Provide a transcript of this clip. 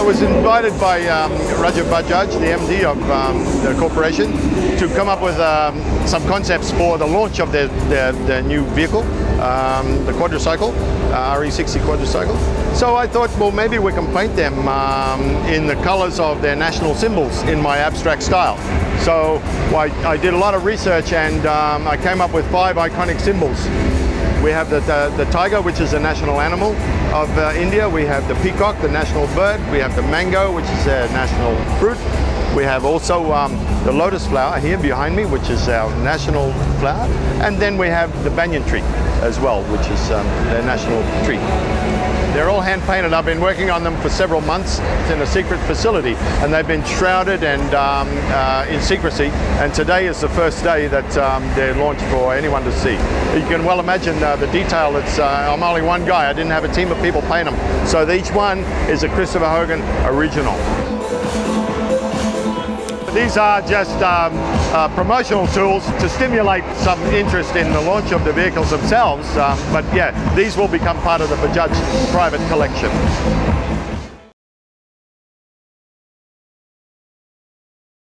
I was invited by um, Raja Bajaj, the MD of um, the corporation, to come up with um, some concepts for the launch of their, new vehicle, um, the quadricycle, uh, RE60 quadricycle. So I thought, well, maybe we can paint them um, in the colors of their national symbols in my abstract style. So I, I did a lot of research and um, I came up with five iconic symbols we have the, the, the, tiger, which is a national animal of uh, India. We have the peacock, the national bird. We have the mango, which is a national fruit. We have also um, the lotus flower here behind me, which is our national flower. And then we have the banyan tree as well, which is um, their national tree. They're all hand painted. I've been working on them for several months. It's in a secret facility and they've been shrouded and um, uh, in secrecy. And today is the first day that um, they're launched for anyone to see. You can well imagine uh, the detail. It's, uh, I'm only one guy. I didn't have a team of people paint them. So each one is a Christopher Hogan original. These are just um, uh, promotional tools to stimulate some interest in the launch of the vehicles themselves. Uh, but yeah, these will become part of the Bajaj private collection.